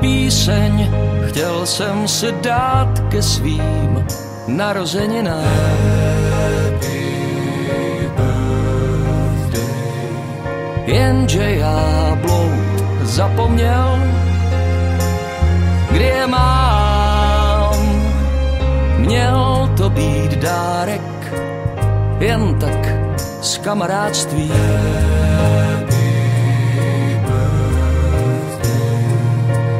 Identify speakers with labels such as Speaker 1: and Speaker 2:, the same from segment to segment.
Speaker 1: Píseň chtěl jsem si dát ke svým narozeninám. Jenže já bloud zapomněl, kde je mám. Měl to být dárek, jen tak z kamarádství.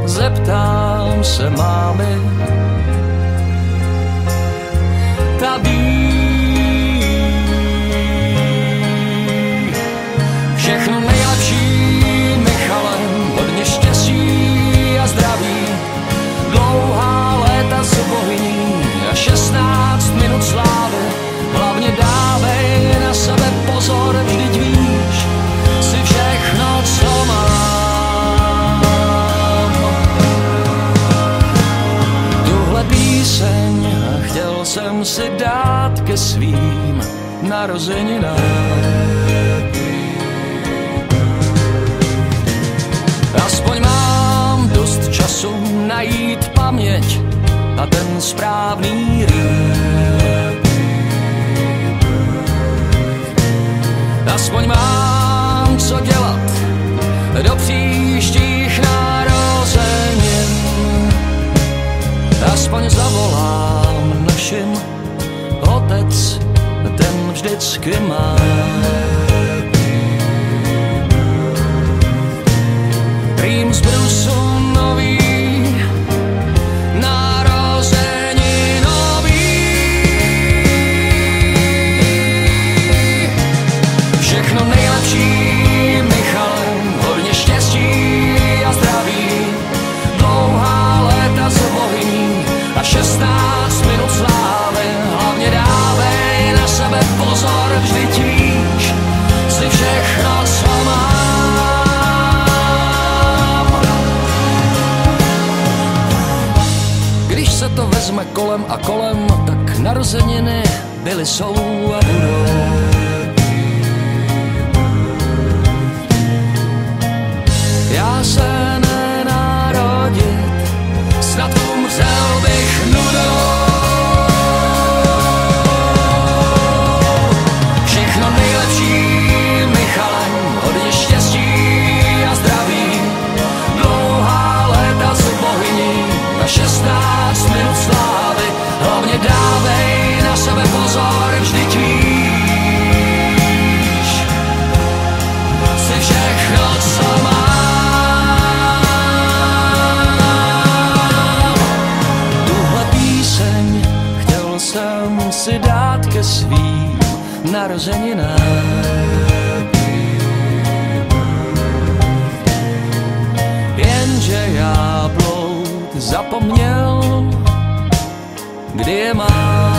Speaker 1: Zeptám se mámy, ta ví, dávej na sebe pozor, vždyť víš si všechno, co mám. Tuhle píseň chtěl jsem si dát ke svým narozeninám. Aspoň mám dost času najít paměť a ten správný rým. Aspoň mám co dělat do příštích narozenin. Aspoň zavolám našim otec, ten vždycky má. Prým z vezme kolem a kolem, tak narozeniny byly, jsou a budou. Já se jsem si dát ke svým narozeninám. Jenže já bloud zapomněl, kdy je mám.